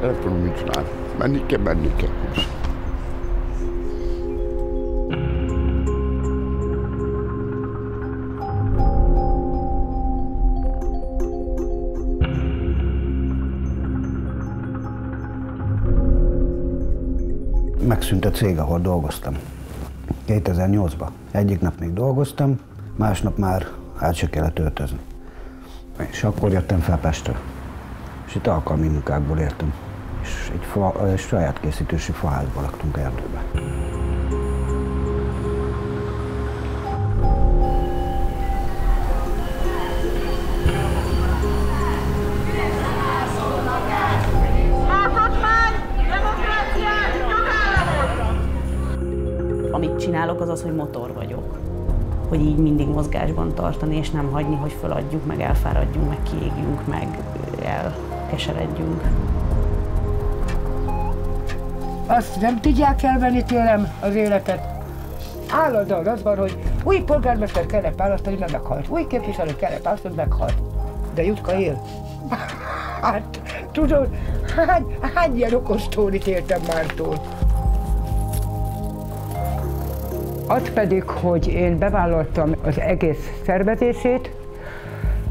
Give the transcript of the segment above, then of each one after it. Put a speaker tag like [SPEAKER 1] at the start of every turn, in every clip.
[SPEAKER 1] tudunk mit csinálni. Menni kell, menni kell.
[SPEAKER 2] Megszűnt a cég, ahol dolgoztam. 2008-ban. Egyik nap még dolgoztam, másnap már át se kellett öltözni. És akkor jöttem fel Pestre. És itt alkalmi munkákból értem. És egy, fa, egy saját készítősi faházban laktunk erdőben.
[SPEAKER 3] Amit csinálok, az az, hogy motor vagyok. Hogy így mindig mozgásban tartani, és nem hagyni, hogy feladjuk, meg elfáradjunk, meg kiégjünk, meg elkeseredjünk.
[SPEAKER 4] Azt nem tudják elvenni tőlem az életet. Állandóan az van, hogy új polgármester kellett választani, mert meghalt. Új képviselő kellett választani, meghalt. De Jutka él. Hát, tudod, hány, hány ilyen okos sztórit éltem már túl. Az pedig, hogy én bevállaltam az egész szervezését,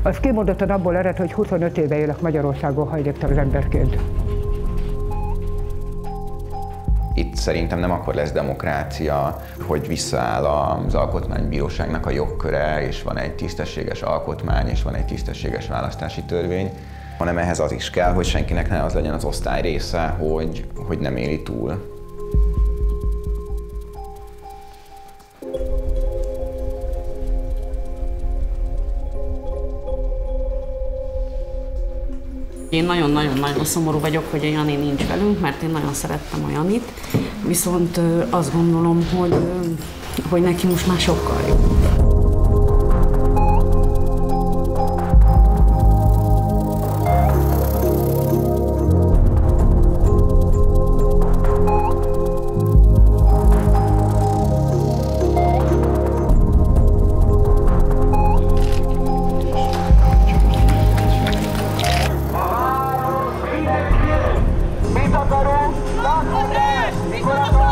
[SPEAKER 4] az kimondottan abból ered, hogy 25 éve élek Magyarországon hajléktalan emberként.
[SPEAKER 5] Itt szerintem nem akkor lesz demokrácia, hogy visszaáll az alkotmánybíróságnak a jogköre, és van egy tisztességes alkotmány, és van egy tisztességes választási törvény, hanem ehhez az is kell, hogy senkinek ne az legyen az osztály része, hogy, hogy nem éli túl.
[SPEAKER 3] Én nagyon-nagyon-nagyon szomorú vagyok, hogy a Jani nincs velünk, mert én nagyon szerettem a Janit, viszont azt gondolom, hogy, hogy neki most már sokkal jobb.
[SPEAKER 6] Mit akarunk? Lakodás! Mikor a